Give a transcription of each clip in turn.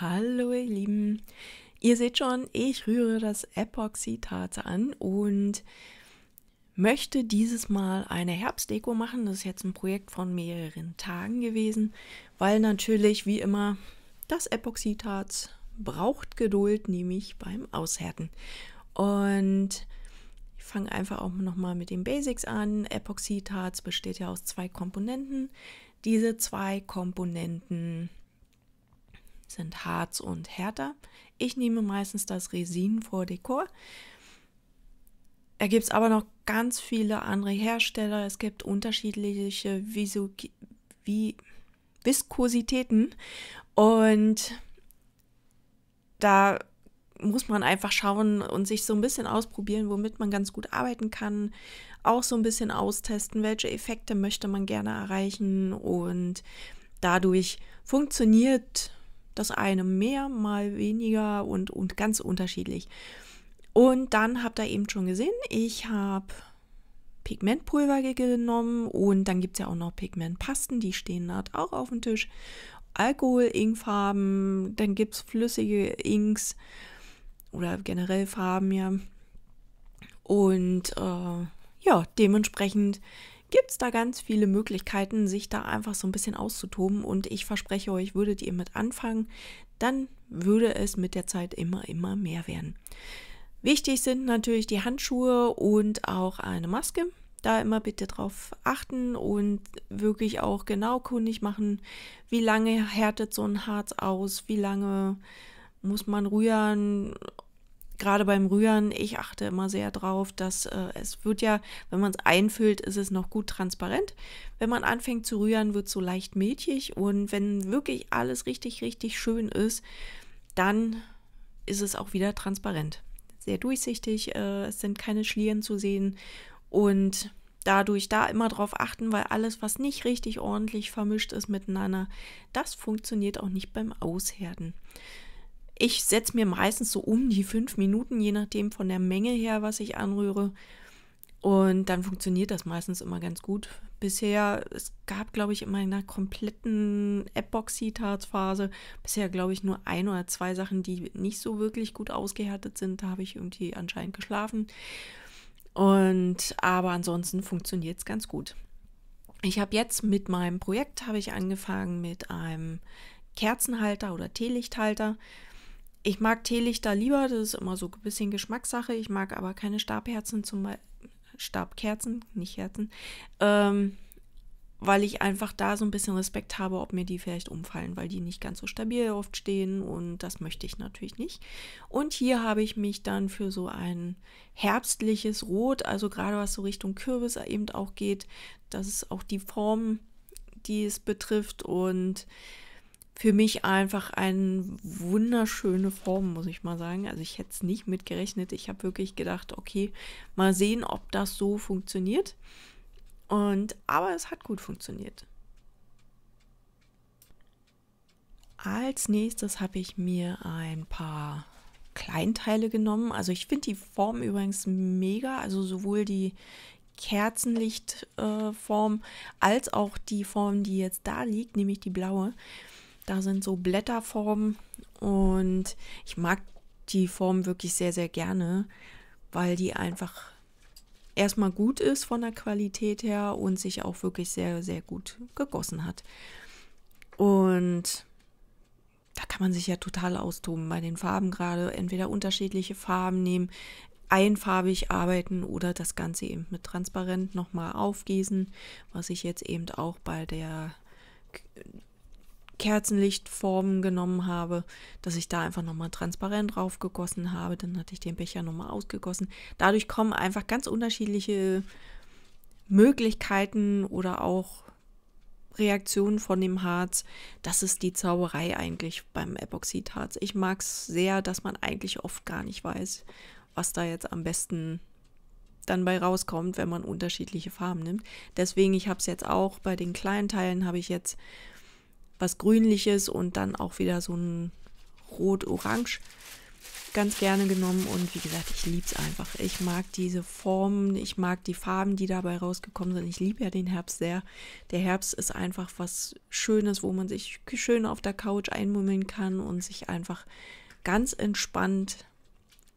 Hallo ihr Lieben. Ihr seht schon, ich rühre das Epoxidharz an und möchte dieses Mal eine Herbstdeko machen. Das ist jetzt ein Projekt von mehreren Tagen gewesen, weil natürlich wie immer das Epoxidharz braucht Geduld, nämlich beim Aushärten. Und ich fange einfach auch nochmal mit den Basics an. Epoxidharz besteht ja aus zwei Komponenten. Diese zwei Komponenten sind Harz und Härter. Ich nehme meistens das Resin vor Dekor. Da gibt es aber noch ganz viele andere Hersteller. Es gibt unterschiedliche Visu wie Viskositäten und da muss man einfach schauen und sich so ein bisschen ausprobieren, womit man ganz gut arbeiten kann. Auch so ein bisschen austesten, welche Effekte möchte man gerne erreichen und dadurch funktioniert das eine mehr, mal weniger und, und ganz unterschiedlich. Und dann habt ihr eben schon gesehen, ich habe Pigmentpulver genommen und dann gibt es ja auch noch Pigmentpasten, die stehen dort auch auf dem Tisch. Alkohol, Inkfarben, dann gibt es flüssige Inks oder generell Farben, ja. Und äh, ja, dementsprechend gibt es da ganz viele Möglichkeiten, sich da einfach so ein bisschen auszutoben. Und ich verspreche euch, würdet ihr mit anfangen, dann würde es mit der Zeit immer, immer mehr werden. Wichtig sind natürlich die Handschuhe und auch eine Maske. Da immer bitte drauf achten und wirklich auch genau kundig machen, wie lange härtet so ein Harz aus, wie lange muss man rühren gerade beim Rühren, ich achte immer sehr drauf, dass äh, es wird ja, wenn man es einfüllt, ist es noch gut transparent. Wenn man anfängt zu rühren, wird es so leicht milchig und wenn wirklich alles richtig, richtig schön ist, dann ist es auch wieder transparent. Sehr durchsichtig, äh, es sind keine Schlieren zu sehen und dadurch da immer drauf achten, weil alles, was nicht richtig ordentlich vermischt ist miteinander, das funktioniert auch nicht beim Aushärten. Ich setze mir meistens so um die fünf Minuten, je nachdem von der Menge her, was ich anrühre. Und dann funktioniert das meistens immer ganz gut. Bisher, es gab, glaube ich, in meiner kompletten Epoxidharzphase bisher, glaube ich, nur ein oder zwei Sachen, die nicht so wirklich gut ausgehärtet sind. Da habe ich irgendwie anscheinend geschlafen. Und aber ansonsten funktioniert es ganz gut. Ich habe jetzt mit meinem Projekt habe ich angefangen mit einem Kerzenhalter oder Teelichthalter. Ich mag Teelichter lieber, das ist immer so ein bisschen Geschmackssache. Ich mag aber keine Stabherzen zum Beispiel. Stabkerzen, nicht Herzen, ähm, weil ich einfach da so ein bisschen Respekt habe, ob mir die vielleicht umfallen, weil die nicht ganz so stabil oft stehen und das möchte ich natürlich nicht. Und hier habe ich mich dann für so ein herbstliches Rot, also gerade was so Richtung Kürbis eben auch geht, das ist auch die Form, die es betrifft und für mich einfach eine wunderschöne Form, muss ich mal sagen. Also ich hätte es nicht mit gerechnet. Ich habe wirklich gedacht, okay, mal sehen, ob das so funktioniert. Und aber es hat gut funktioniert. Als nächstes habe ich mir ein paar Kleinteile genommen. Also ich finde die Form übrigens mega. Also sowohl die Kerzenlichtform äh, als auch die Form, die jetzt da liegt, nämlich die blaue. Da sind so Blätterformen und ich mag die Form wirklich sehr, sehr gerne, weil die einfach erstmal gut ist von der Qualität her und sich auch wirklich sehr, sehr gut gegossen hat. Und da kann man sich ja total austoben bei den Farben gerade. Entweder unterschiedliche Farben nehmen, einfarbig arbeiten oder das Ganze eben mit transparent nochmal aufgießen, was ich jetzt eben auch bei der Kerzenlichtformen genommen habe, dass ich da einfach nochmal transparent drauf gegossen habe. Dann hatte ich den Becher nochmal ausgegossen. Dadurch kommen einfach ganz unterschiedliche Möglichkeiten oder auch Reaktionen von dem Harz. Das ist die Zauberei eigentlich beim Epoxidharz. Ich mag es sehr, dass man eigentlich oft gar nicht weiß, was da jetzt am besten dann bei rauskommt, wenn man unterschiedliche Farben nimmt. Deswegen, ich habe es jetzt auch bei den kleinen Teilen, habe ich jetzt was Grünliches und dann auch wieder so ein Rot-Orange. ganz gerne genommen und wie gesagt, ich liebe es einfach. Ich mag diese Formen, ich mag die Farben, die dabei rausgekommen sind. Ich liebe ja den Herbst sehr. Der Herbst ist einfach was Schönes, wo man sich schön auf der Couch einmummeln kann und sich einfach ganz entspannt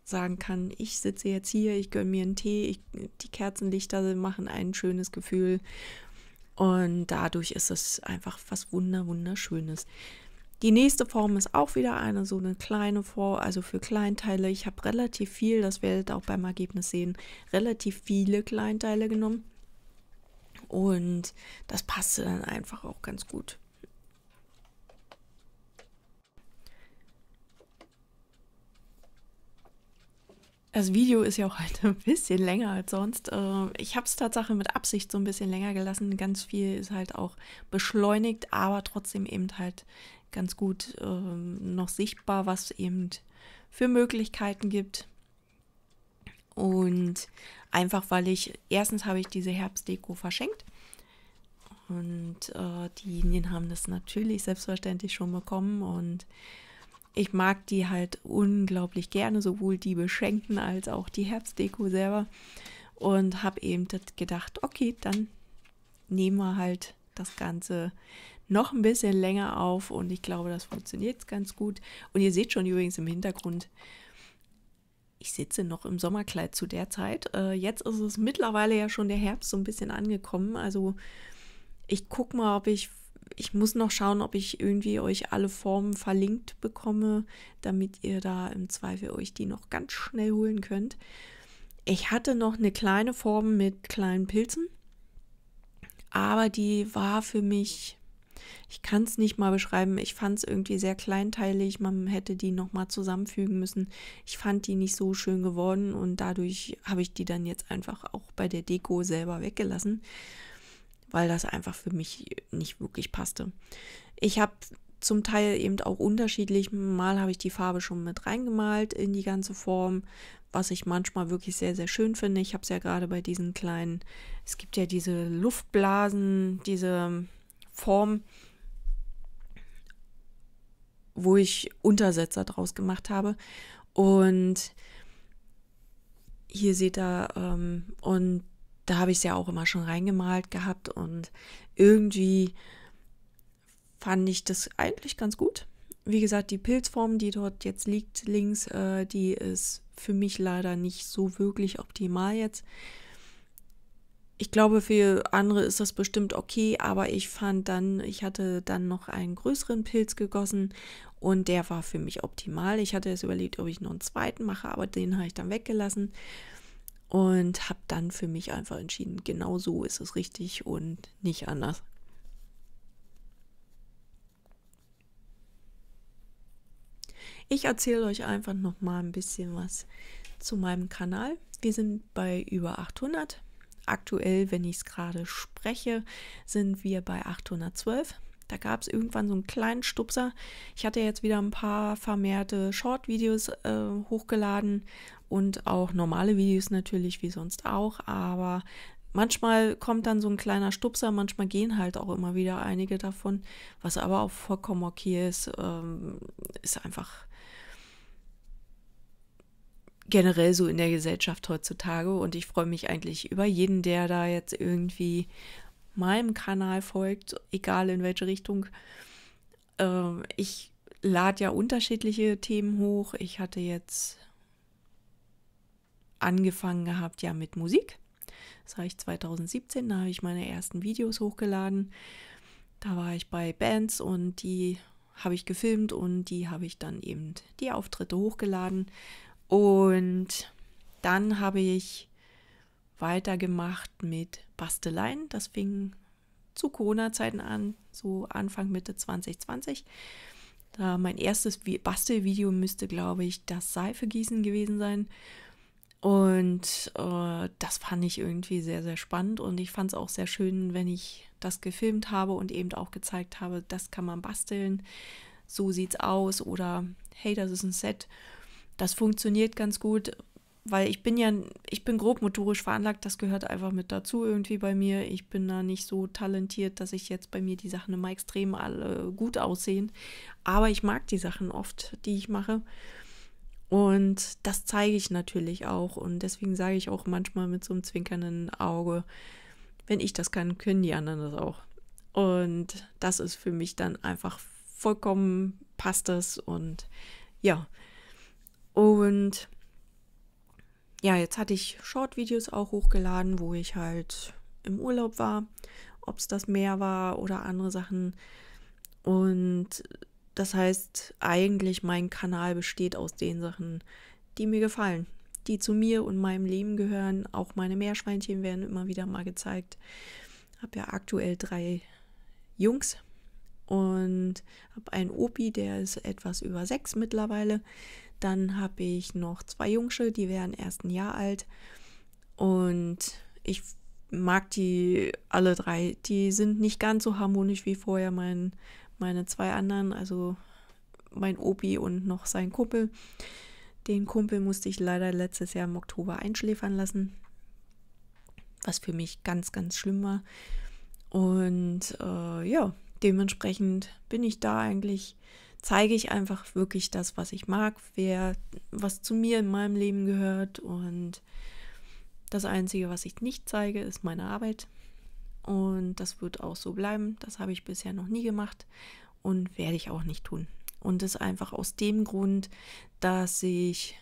sagen kann, ich sitze jetzt hier, ich gönne mir einen Tee, ich, die Kerzenlichter machen ein schönes Gefühl und dadurch ist es einfach was wunder wunderschönes. Die nächste Form ist auch wieder eine so eine kleine Form, also für Kleinteile. Ich habe relativ viel, das werdet ihr auch beim Ergebnis sehen, relativ viele Kleinteile genommen. Und das passte dann einfach auch ganz gut. Das Video ist ja auch heute ein bisschen länger als sonst. Äh, ich habe es tatsächlich mit Absicht so ein bisschen länger gelassen. Ganz viel ist halt auch beschleunigt, aber trotzdem eben halt ganz gut ähm, noch sichtbar, was eben für Möglichkeiten gibt. Und einfach weil ich, erstens habe ich diese Herbstdeko verschenkt. Und äh, diejenigen haben das natürlich selbstverständlich schon bekommen. Und ich mag die halt unglaublich gerne, sowohl die Beschenken als auch die Herbstdeko selber. Und habe eben gedacht, okay, dann nehmen wir halt das Ganze noch ein bisschen länger auf und ich glaube, das funktioniert ganz gut. Und ihr seht schon übrigens im Hintergrund, ich sitze noch im Sommerkleid zu der Zeit. Äh, jetzt ist es mittlerweile ja schon der Herbst so ein bisschen angekommen. Also ich gucke mal, ob ich, ich muss noch schauen, ob ich irgendwie euch alle Formen verlinkt bekomme, damit ihr da im Zweifel euch die noch ganz schnell holen könnt. Ich hatte noch eine kleine Form mit kleinen Pilzen, aber die war für mich ich kann es nicht mal beschreiben. Ich fand es irgendwie sehr kleinteilig. Man hätte die nochmal zusammenfügen müssen. Ich fand die nicht so schön geworden und dadurch habe ich die dann jetzt einfach auch bei der Deko selber weggelassen, weil das einfach für mich nicht wirklich passte. Ich habe zum Teil eben auch unterschiedlich. Mal habe ich die Farbe schon mit reingemalt in die ganze Form, was ich manchmal wirklich sehr, sehr schön finde. Ich habe es ja gerade bei diesen kleinen, es gibt ja diese Luftblasen, diese Form, wo ich Untersetzer draus gemacht habe. Und hier seht ihr, ähm, und da habe ich es ja auch immer schon reingemalt gehabt und irgendwie fand ich das eigentlich ganz gut. Wie gesagt, die Pilzform, die dort jetzt liegt links, äh, die ist für mich leider nicht so wirklich optimal jetzt. Ich glaube, für andere ist das bestimmt okay, aber ich fand dann, ich hatte dann noch einen größeren Pilz gegossen und der war für mich optimal. Ich hatte jetzt überlegt, ob ich noch einen zweiten mache, aber den habe ich dann weggelassen und habe dann für mich einfach entschieden, genau so ist es richtig und nicht anders. Ich erzähle euch einfach noch mal ein bisschen was zu meinem Kanal. Wir sind bei über 800 Aktuell, wenn ich es gerade spreche, sind wir bei 812. Da gab es irgendwann so einen kleinen Stupser. Ich hatte jetzt wieder ein paar vermehrte Short-Videos äh, hochgeladen und auch normale Videos natürlich, wie sonst auch. Aber manchmal kommt dann so ein kleiner Stupser, manchmal gehen halt auch immer wieder einige davon, was aber auch vollkommen okay ist. Ähm, ist einfach generell so in der Gesellschaft heutzutage. Und ich freue mich eigentlich über jeden, der da jetzt irgendwie meinem Kanal folgt, egal in welche Richtung. Äh, ich lade ja unterschiedliche Themen hoch. Ich hatte jetzt angefangen gehabt ja mit Musik. Das war ich 2017, da habe ich meine ersten Videos hochgeladen. Da war ich bei Bands und die habe ich gefilmt und die habe ich dann eben die Auftritte hochgeladen. Und dann habe ich weitergemacht mit Basteleien. Das fing zu Corona-Zeiten an, so Anfang Mitte 2020. Da mein erstes Bastelvideo müsste, glaube ich, das Seifegießen gewesen sein. Und äh, das fand ich irgendwie sehr, sehr spannend. Und ich fand es auch sehr schön, wenn ich das gefilmt habe und eben auch gezeigt habe, das kann man basteln. So sieht's aus. Oder hey, das ist ein Set. Das funktioniert ganz gut, weil ich bin ja, ich bin grob motorisch veranlagt, das gehört einfach mit dazu irgendwie bei mir. Ich bin da nicht so talentiert, dass ich jetzt bei mir die Sachen immer extrem alle gut aussehen. Aber ich mag die Sachen oft, die ich mache. Und das zeige ich natürlich auch. Und deswegen sage ich auch manchmal mit so einem zwinkernden Auge, wenn ich das kann, können die anderen das auch. Und das ist für mich dann einfach vollkommen passt das. Und ja. Und ja, jetzt hatte ich Short-Videos auch hochgeladen, wo ich halt im Urlaub war, ob es das Meer war oder andere Sachen. Und das heißt, eigentlich mein Kanal besteht aus den Sachen, die mir gefallen, die zu mir und meinem Leben gehören. Auch meine Meerschweinchen werden immer wieder mal gezeigt. Habe ja aktuell drei Jungs und habe einen Opi, der ist etwas über sechs mittlerweile. Dann habe ich noch zwei Jungsche, die wären erst ein Jahr alt. Und ich mag die alle drei. Die sind nicht ganz so harmonisch wie vorher mein, meine zwei anderen, also mein Opi und noch sein Kumpel. Den Kumpel musste ich leider letztes Jahr im Oktober einschläfern lassen, was für mich ganz, ganz schlimm war. Und äh, ja, dementsprechend bin ich da eigentlich, zeige ich einfach wirklich das, was ich mag, wer, was zu mir in meinem Leben gehört. Und das Einzige, was ich nicht zeige, ist meine Arbeit. Und das wird auch so bleiben. Das habe ich bisher noch nie gemacht und werde ich auch nicht tun. Und das einfach aus dem Grund, dass ich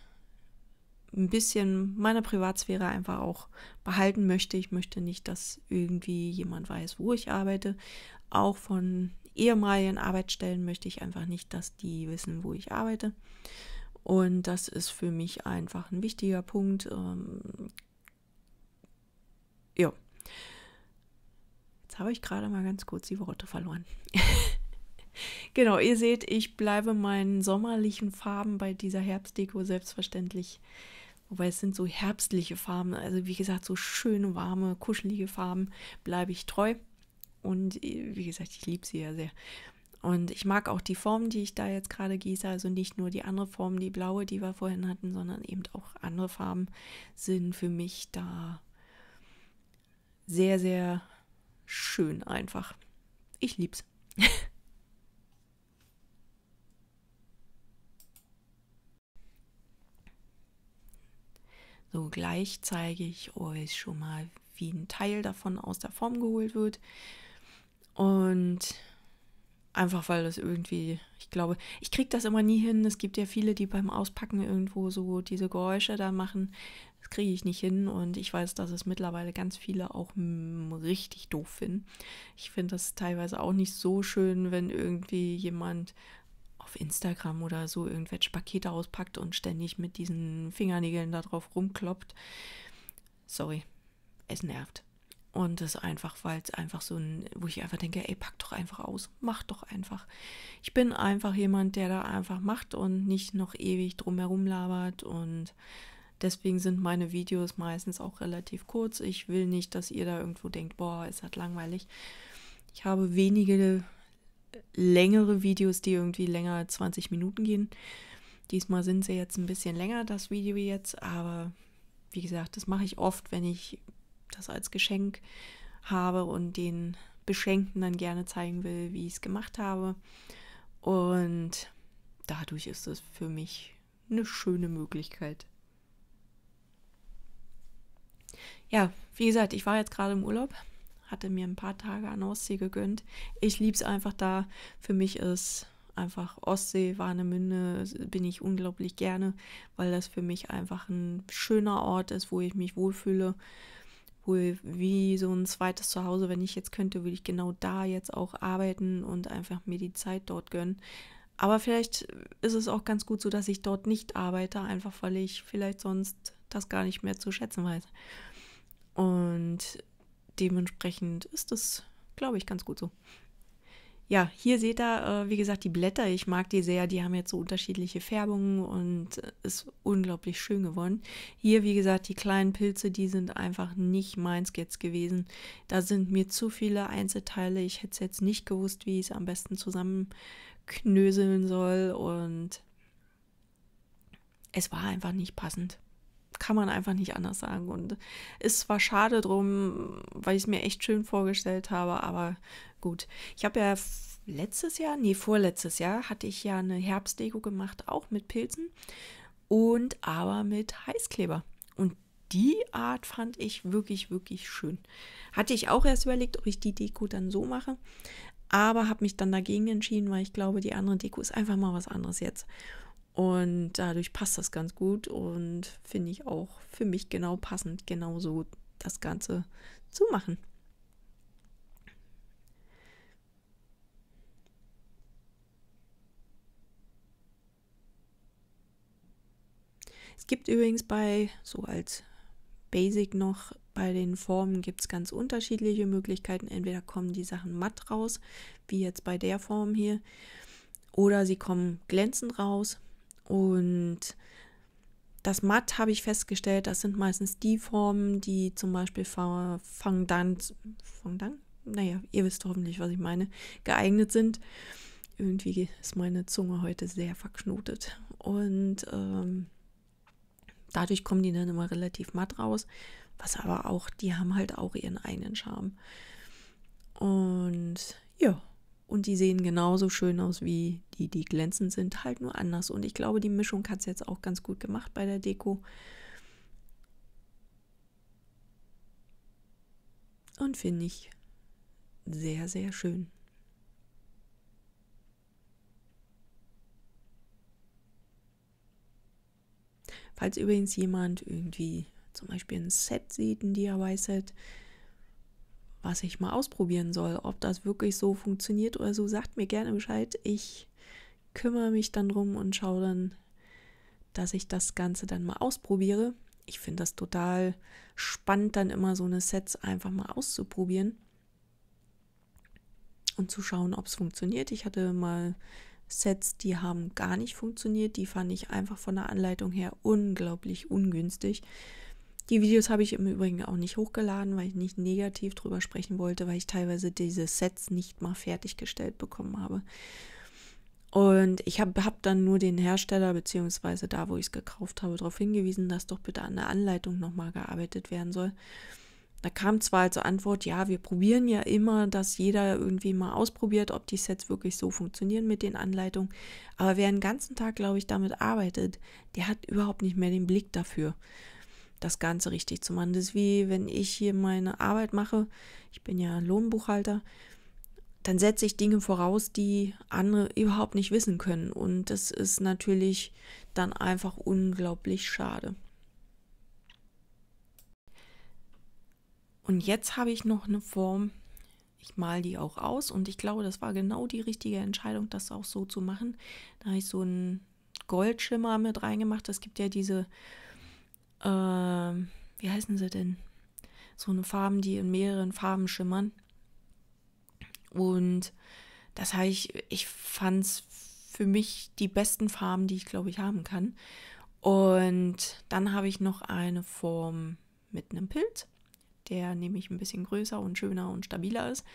ein bisschen meine Privatsphäre einfach auch behalten möchte. Ich möchte nicht, dass irgendwie jemand weiß, wo ich arbeite. Auch von ehemaligen Arbeitsstellen möchte ich einfach nicht, dass die wissen, wo ich arbeite. Und das ist für mich einfach ein wichtiger Punkt. Ähm, ja, Jetzt habe ich gerade mal ganz kurz die Worte verloren. genau, ihr seht, ich bleibe meinen sommerlichen Farben bei dieser Herbstdeko selbstverständlich. Wobei es sind so herbstliche Farben, also wie gesagt, so schöne, warme, kuschelige Farben bleibe ich treu. Und wie gesagt, ich liebe sie ja sehr. Und ich mag auch die Form, die ich da jetzt gerade gieße. Also nicht nur die andere Form, die blaue, die wir vorhin hatten, sondern eben auch andere Farben sind für mich da sehr, sehr schön einfach. Ich lieb's. so, gleich zeige ich euch schon mal, wie ein Teil davon aus der Form geholt wird. Und einfach weil das irgendwie, ich glaube, ich kriege das immer nie hin. Es gibt ja viele, die beim Auspacken irgendwo so diese Geräusche da machen. Das kriege ich nicht hin und ich weiß, dass es mittlerweile ganz viele auch richtig doof finden. Ich finde das teilweise auch nicht so schön, wenn irgendwie jemand auf Instagram oder so irgendwelche Pakete auspackt und ständig mit diesen Fingernägeln da drauf rumkloppt. Sorry, es nervt. Und das einfach, weil es einfach so ein, wo ich einfach denke, ey, pack doch einfach aus, mach doch einfach. Ich bin einfach jemand, der da einfach macht und nicht noch ewig drumherum labert und Deswegen sind meine Videos meistens auch relativ kurz. Ich will nicht, dass ihr da irgendwo denkt, boah, ist das langweilig. Ich habe wenige längere Videos, die irgendwie länger als 20 Minuten gehen. Diesmal sind sie jetzt ein bisschen länger, das Video jetzt, aber wie gesagt, das mache ich oft, wenn ich das als Geschenk habe und den Beschenkten dann gerne zeigen will, wie ich es gemacht habe. Und dadurch ist es für mich eine schöne Möglichkeit. Ja, wie gesagt, ich war jetzt gerade im Urlaub, hatte mir ein paar Tage an Ostsee gegönnt. Ich liebe es einfach da. Für mich ist einfach Ostsee, Warnemünde, bin ich unglaublich gerne, weil das für mich einfach ein schöner Ort ist, wo ich mich wohlfühle. Wo, wie so ein zweites Zuhause, wenn ich jetzt könnte, würde ich genau da jetzt auch arbeiten und einfach mir die Zeit dort gönnen. Aber vielleicht ist es auch ganz gut so, dass ich dort nicht arbeite, einfach weil ich vielleicht sonst das gar nicht mehr zu schätzen weiß. Und dementsprechend ist das, glaube ich, ganz gut so. Ja, hier seht ihr, äh, wie gesagt, die Blätter. Ich mag die sehr. Die haben jetzt so unterschiedliche Färbungen und ist unglaublich schön geworden. Hier, wie gesagt, die kleinen Pilze, die sind einfach nicht meins jetzt gewesen. Da sind mir zu viele Einzelteile. Ich hätte es jetzt nicht gewusst, wie ich es am besten zusammenknöseln soll. Und es war einfach nicht passend kann man einfach nicht anders sagen. Und ist zwar schade drum, weil ich es mir echt schön vorgestellt habe, aber gut. Ich habe ja letztes Jahr, nee, vorletztes Jahr hatte ich ja eine Herbstdeko gemacht, auch mit Pilzen. und aber mit Heißkleber. Und die Art fand ich wirklich, wirklich schön. Hatte ich auch erst überlegt, ob ich die Deko dann so mache, aber habe mich dann dagegen entschieden, weil ich glaube, die andere Deko ist einfach mal was anderes jetzt. Und dadurch passt das ganz gut und finde ich auch für mich genau passend, genau so das Ganze zu machen. Es gibt übrigens bei, so als Basic noch, bei den Formen gibt es ganz unterschiedliche Möglichkeiten. Entweder kommen die Sachen matt raus, wie jetzt bei der Form hier, oder sie kommen glänzend raus. Und das Matt habe ich festgestellt, das sind meistens die Formen, die zum Beispiel Fondant, Fondant? Naja, ihr wisst hoffentlich, was ich meine, geeignet sind. Irgendwie ist meine Zunge heute sehr verknotet. Und ähm, dadurch kommen die dann immer relativ matt raus. Was aber auch, die haben halt auch ihren eigenen Charme. Und ja, und die sehen genauso schön aus wie die, die glänzend sind, halt nur anders. Und ich glaube, die Mischung hat es jetzt auch ganz gut gemacht bei der Deko. Und finde ich sehr, sehr schön. Falls übrigens jemand irgendwie zum Beispiel ein Set sieht, ein DIY-Set, was ich mal ausprobieren soll, ob das wirklich so funktioniert oder so, sagt mir gerne Bescheid. Ich kümmere mich dann drum und schaue dann, dass ich das Ganze dann mal ausprobiere. Ich finde das total spannend, dann immer so eine Sets einfach mal auszuprobieren und zu schauen, ob es funktioniert. Ich hatte mal Sets, die haben gar nicht funktioniert. Die fand ich einfach von der Anleitung her unglaublich ungünstig. Die Videos habe ich im Übrigen auch nicht hochgeladen, weil ich nicht negativ drüber sprechen wollte, weil ich teilweise diese Sets nicht mal fertiggestellt bekommen habe. Und ich habe hab dann nur den Hersteller, beziehungsweise da, wo ich es gekauft habe, darauf hingewiesen, dass doch bitte an der Anleitung nochmal gearbeitet werden soll. Da kam zwar als Antwort, ja, wir probieren ja immer, dass jeder irgendwie mal ausprobiert, ob die Sets wirklich so funktionieren mit den Anleitungen. Aber wer den ganzen Tag, glaube ich, damit arbeitet, der hat überhaupt nicht mehr den Blick dafür, das Ganze richtig zu machen. Das ist wie, wenn ich hier meine Arbeit mache, ich bin ja Lohnbuchhalter, dann setze ich Dinge voraus, die andere überhaupt nicht wissen können. Und das ist natürlich dann einfach unglaublich schade. Und jetzt habe ich noch eine Form, ich male die auch aus und ich glaube, das war genau die richtige Entscheidung, das auch so zu machen. Da habe ich so einen Goldschimmer mit reingemacht. Es gibt ja diese, äh, wie heißen sie denn? So eine Farben, die in mehreren Farben schimmern. Und das habe ich, ich fand es für mich die besten Farben, die ich glaube ich haben kann. Und dann habe ich noch eine Form mit einem Pilz der nämlich ein bisschen größer und schöner und stabiler ist.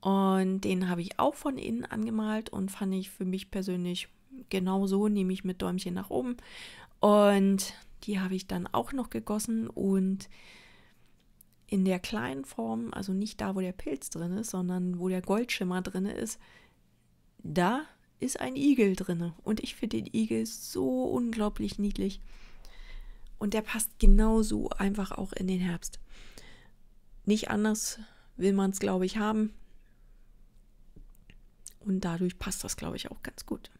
Und den habe ich auch von innen angemalt und fand ich für mich persönlich genau so, nämlich mit Däumchen nach oben. Und die habe ich dann auch noch gegossen und in der kleinen Form, also nicht da, wo der Pilz drin ist, sondern wo der Goldschimmer drin ist, da ist ein Igel drin. Und ich finde den Igel so unglaublich niedlich. Und der passt genauso einfach auch in den Herbst. Nicht anders will man es, glaube ich, haben. Und dadurch passt das, glaube ich, auch ganz gut.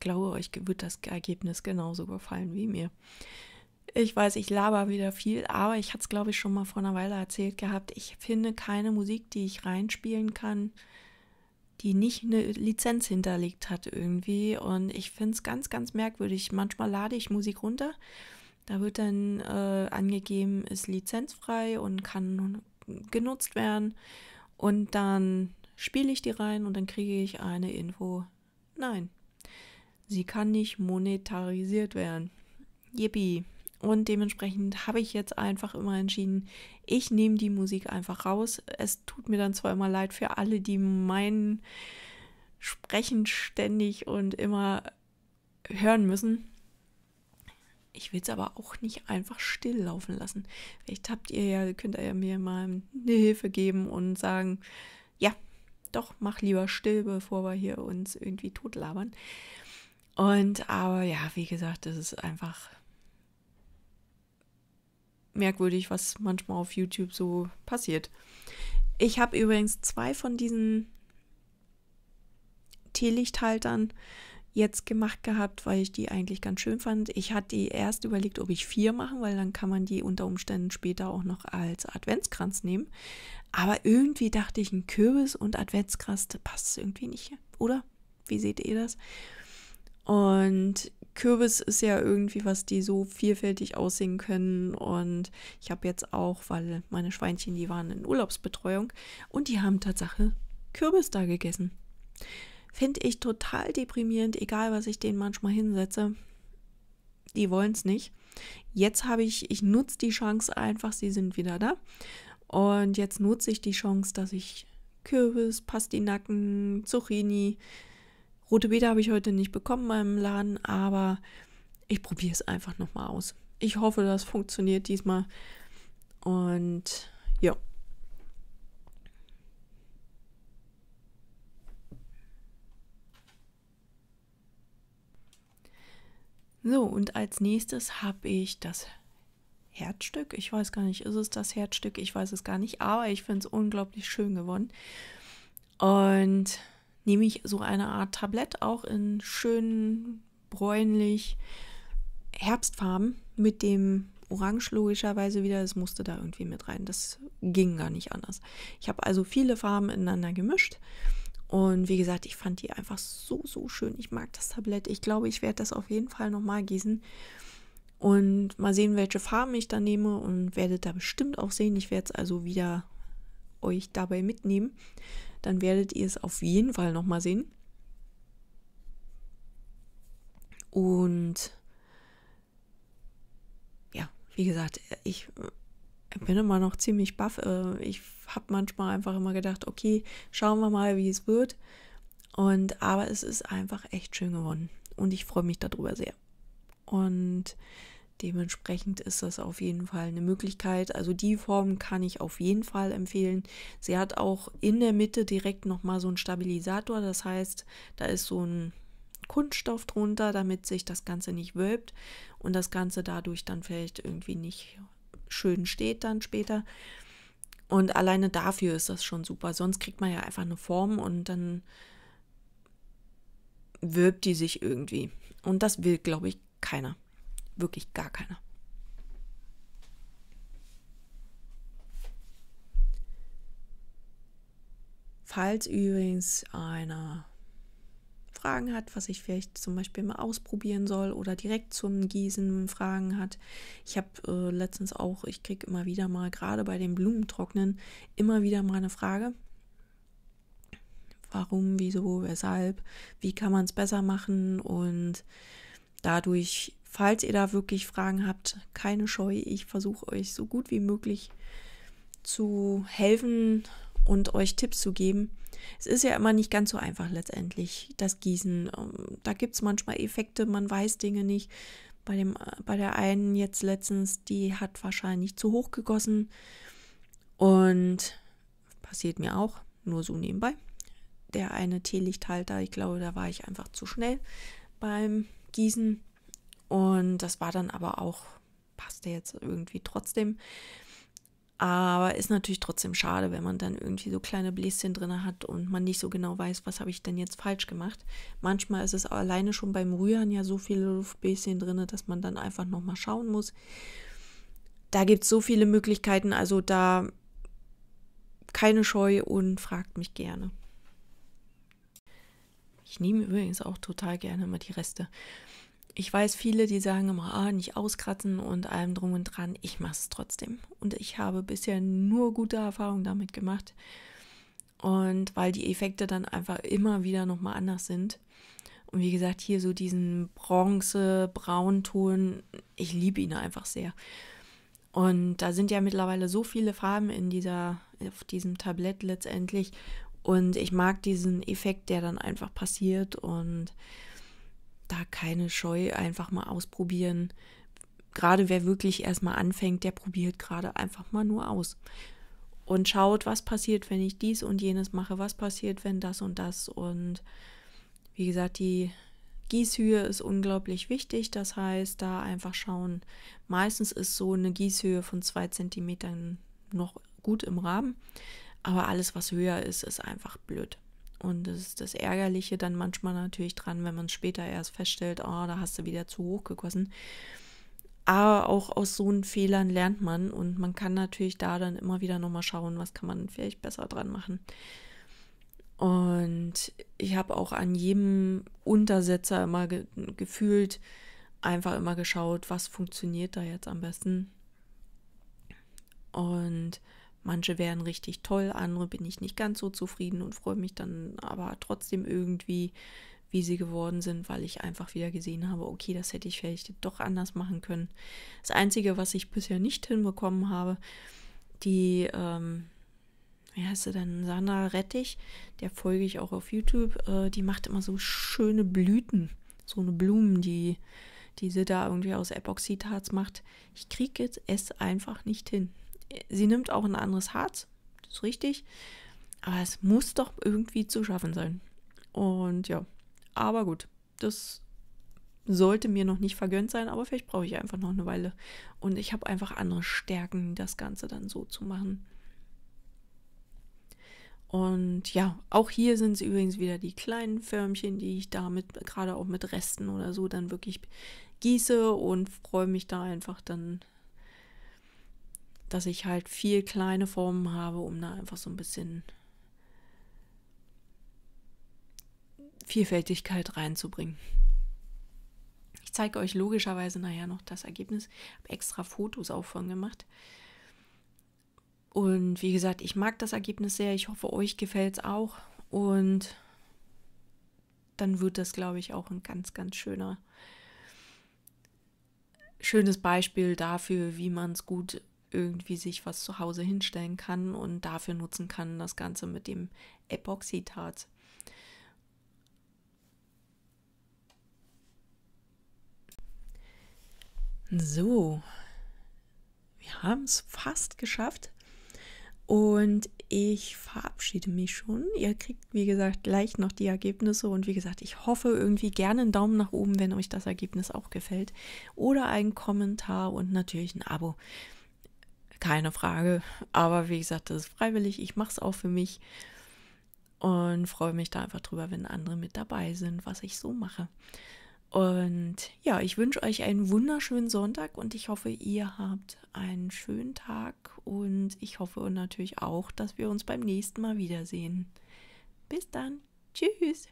Glaube, euch wird das Ergebnis genauso gefallen wie mir. Ich weiß, ich laber wieder viel, aber ich hatte es, glaube ich, schon mal vor einer Weile erzählt gehabt. Ich finde keine Musik, die ich reinspielen kann, die nicht eine Lizenz hinterlegt hat irgendwie. Und ich finde es ganz, ganz merkwürdig. Manchmal lade ich Musik runter. Da wird dann äh, angegeben, ist lizenzfrei und kann genutzt werden. Und dann spiele ich die rein und dann kriege ich eine Info. Nein, sie kann nicht monetarisiert werden. Yippie. Und dementsprechend habe ich jetzt einfach immer entschieden, ich nehme die Musik einfach raus. Es tut mir dann zwar immer leid für alle, die meinen Sprechen ständig und immer hören müssen. Ich will es aber auch nicht einfach still laufen lassen. Vielleicht habt ihr ja, könnt ihr mir mal eine Hilfe geben und sagen, ja, doch, mach lieber still, bevor wir hier uns irgendwie totlabern. Und aber ja, wie gesagt, das ist einfach merkwürdig, was manchmal auf YouTube so passiert. Ich habe übrigens zwei von diesen Teelichthaltern jetzt gemacht gehabt, weil ich die eigentlich ganz schön fand. Ich hatte erst überlegt, ob ich vier machen, weil dann kann man die unter Umständen später auch noch als Adventskranz nehmen. Aber irgendwie dachte ich, ein Kürbis und Adventskranz, das passt irgendwie nicht, oder? Wie seht ihr das? Und Kürbis ist ja irgendwie was, die so vielfältig aussehen können. Und ich habe jetzt auch, weil meine Schweinchen, die waren in Urlaubsbetreuung und die haben Tatsache Kürbis da gegessen. Finde ich total deprimierend, egal was ich denen manchmal hinsetze. Die wollen es nicht. Jetzt habe ich, ich nutze die Chance einfach, sie sind wieder da. Und jetzt nutze ich die Chance, dass ich Kürbis, Pastinaken, Zucchini, rote Beete habe ich heute nicht bekommen beim Laden, aber ich probiere es einfach nochmal aus. Ich hoffe, das funktioniert diesmal. Und ja. So, und als nächstes habe ich das Herzstück. Ich weiß gar nicht, ist es das Herzstück? Ich weiß es gar nicht, aber ich finde es unglaublich schön geworden. Und nehme ich so eine Art Tablett, auch in schön bräunlich Herbstfarben mit dem Orange logischerweise wieder. Es musste da irgendwie mit rein. Das ging gar nicht anders. Ich habe also viele Farben ineinander gemischt und wie gesagt, ich fand die einfach so, so schön. Ich mag das Tablett. Ich glaube, ich werde das auf jeden Fall nochmal gießen. Und mal sehen, welche Farben ich da nehme und werdet da bestimmt auch sehen. Ich werde es also wieder euch dabei mitnehmen. Dann werdet ihr es auf jeden Fall nochmal sehen. Und ja, wie gesagt, ich bin immer noch ziemlich baff. Äh, ich habe manchmal einfach immer gedacht, okay, schauen wir mal, wie es wird. Und aber es ist einfach echt schön geworden. Und ich freue mich darüber sehr. Und dementsprechend ist das auf jeden Fall eine Möglichkeit. Also die Form kann ich auf jeden Fall empfehlen. Sie hat auch in der Mitte direkt nochmal so einen Stabilisator. Das heißt, da ist so ein Kunststoff drunter, damit sich das Ganze nicht wölbt und das Ganze dadurch dann vielleicht irgendwie nicht schön steht dann später. Und alleine dafür ist das schon super. Sonst kriegt man ja einfach eine Form und dann wirbt die sich irgendwie. Und das will, glaube ich, keiner. Wirklich gar keiner. Falls übrigens einer Fragen hat, was ich vielleicht zum Beispiel mal ausprobieren soll oder direkt zum Gießen Fragen hat. Ich habe äh, letztens auch, ich kriege immer wieder mal, gerade bei den Blumentrocknen, immer wieder mal eine Frage. Warum, wieso, weshalb, wie kann man es besser machen und dadurch, falls ihr da wirklich Fragen habt, keine Scheu, ich versuche euch so gut wie möglich zu helfen und euch Tipps zu geben. Es ist ja immer nicht ganz so einfach letztendlich, das Gießen. Ähm, da gibt es manchmal Effekte, man weiß Dinge nicht. Bei, dem, bei der einen jetzt letztens, die hat wahrscheinlich zu hoch gegossen. Und passiert mir auch, nur so nebenbei. Der eine Teelichthalter, ich glaube, da war ich einfach zu schnell beim Gießen. Und das war dann aber auch, passte jetzt irgendwie trotzdem. Aber ist natürlich trotzdem schade, wenn man dann irgendwie so kleine Bläschen drin hat und man nicht so genau weiß, was habe ich denn jetzt falsch gemacht. Manchmal ist es alleine schon beim Rühren ja so viele Luftbläschen drin, dass man dann einfach nochmal schauen muss. Da gibt es so viele Möglichkeiten, also da keine Scheu und fragt mich gerne. Ich nehme übrigens auch total gerne mal die Reste ich weiß viele, die sagen immer, ah, nicht auskratzen und allem drum und dran. Ich mache es trotzdem. Und ich habe bisher nur gute Erfahrungen damit gemacht. Und weil die Effekte dann einfach immer wieder nochmal anders sind. Und wie gesagt, hier so diesen Bronze-Braunton, ich liebe ihn einfach sehr. Und da sind ja mittlerweile so viele Farben in dieser, auf diesem Tablett letztendlich. Und ich mag diesen Effekt, der dann einfach passiert. Und da keine Scheu, einfach mal ausprobieren. Gerade wer wirklich erstmal anfängt, der probiert gerade einfach mal nur aus. und schaut, was passiert, wenn ich dies und jenes mache, was passiert, wenn das und das. Und wie gesagt, die Gießhöhe ist unglaublich wichtig. Das heißt, da einfach schauen. Meistens ist so eine Gießhöhe von zwei Zentimetern noch gut im Rahmen. Aber alles, was höher ist, ist einfach blöd. Und das ist das Ärgerliche dann manchmal natürlich dran, wenn man später erst feststellt, oh, da hast du wieder zu hoch gegossen. Aber auch aus so einen Fehlern lernt man und man kann natürlich da dann immer wieder nochmal schauen, was kann man vielleicht besser dran machen. Und ich habe auch an jedem Untersetzer immer ge gefühlt einfach immer geschaut, was funktioniert da jetzt am besten. Und manche wären richtig toll, andere bin ich nicht ganz so zufrieden und freue mich dann aber trotzdem irgendwie, wie sie geworden sind, weil ich einfach wieder gesehen habe, okay, das hätte ich vielleicht doch anders machen können. Das Einzige, was ich bisher nicht hinbekommen habe, die, ähm, wie heißt sie denn, Sandra Rettich, der folge ich auch auf YouTube, äh, die macht immer so schöne Blüten, so eine Blumen, die, die sie da irgendwie aus Epoxidharz macht. Ich kriege es einfach nicht hin. Sie nimmt auch ein anderes Harz, das ist richtig, aber es muss doch irgendwie zu schaffen sein. Und ja, aber gut, das sollte mir noch nicht vergönnt sein, aber vielleicht brauche ich einfach noch eine Weile. Und ich habe einfach andere Stärken, das Ganze dann so zu machen. Und ja, auch hier sind es übrigens wieder die kleinen Förmchen, die ich damit, gerade auch mit Resten oder so, dann wirklich gieße und freue mich da einfach dann, dass ich halt viel kleine Formen habe, um da einfach so ein bisschen Vielfältigkeit reinzubringen. Ich zeige euch logischerweise nachher noch das Ergebnis. Ich habe extra Fotos auch von gemacht. Und wie gesagt, ich mag das Ergebnis sehr. Ich hoffe, euch gefällt es auch. Und dann wird das, glaube ich, auch ein ganz, ganz schöner, schönes Beispiel dafür, wie man es gut irgendwie sich was zu Hause hinstellen kann und dafür nutzen kann, das Ganze mit dem Epoxidharz. So, wir haben es fast geschafft. Und ich verabschiede mich schon. Ihr kriegt, wie gesagt, gleich noch die Ergebnisse. Und wie gesagt, ich hoffe irgendwie gerne einen Daumen nach oben, wenn euch das Ergebnis auch gefällt. Oder einen Kommentar und natürlich ein Abo. Keine Frage. Aber wie gesagt, das ist freiwillig. Ich mache es auch für mich. Und freue mich da einfach drüber, wenn andere mit dabei sind, was ich so mache. Und ja, ich wünsche euch einen wunderschönen Sonntag und ich hoffe, ihr habt einen schönen Tag und ich hoffe natürlich auch, dass wir uns beim nächsten Mal wiedersehen. Bis dann. Tschüss.